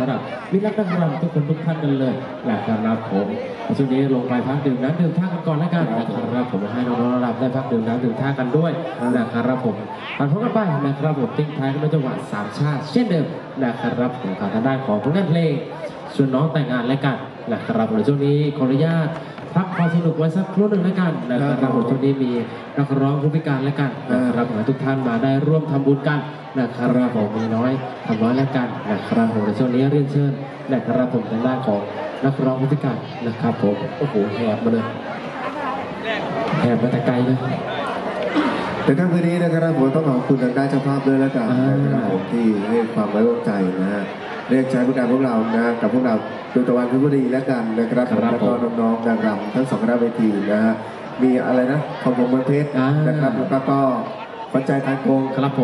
ระดับมิตรรักนักรำทุกคนทุกท่านกันเลยนะครับผมช่วงนี้ลงไปพักดื่มน้ำดื่มท่ากันก่อนแล้วกันนะครับผมให้น้องๆระดับได้พักดื่มน้ำดื่มท่ากันด้วยนะครับผมผ่านพบกันไปนะครับผมทิ้งท้ายกันด้วยจังหวะสามชาติเช่นเดิมนะครับผมทางด้านของผลงานเพลงชวนน้องแต่งงานแล้วกันนะครับในช่วงนี้ขออนุญาต พักความสนุกไว้สักครู่หนึ่งแล้วกันนะครับผมช่วงนี้มีนักร้องผู้พิการแล้วกันนะครับขอให้ทุกท่านมาได้ร่วมทำบุญกันนะครับผมมีน้อยทำน้อยแล้วกันนะครับผมในช่วงนี้เรียนเชิญนะครับผมทางด้านของนักร้องผู้พิการนะครับผมโอ้โหแหบมาเลยแหบมาแต่ไกลเลยแต่ครั้งคืนนี้นะครับผมต้องขอบคุณทางด้านเจ้าภาพด้วยแล้วกันอ่านะครับผมที่ให้ความไว้วางใจนะฮะ เรียกใช้บริการพวกเรานะกับพวกเราดวงตะวันพิบุรีแล้วกันนะครับครับแล้วก็น้องๆนางรำทั้งสองคณะเวทีนะฮะมีอะไรนะของผมเมืองเพชรอ่าน นะครับแล้วก็ก็ขวัญใจทางโกง ครับผม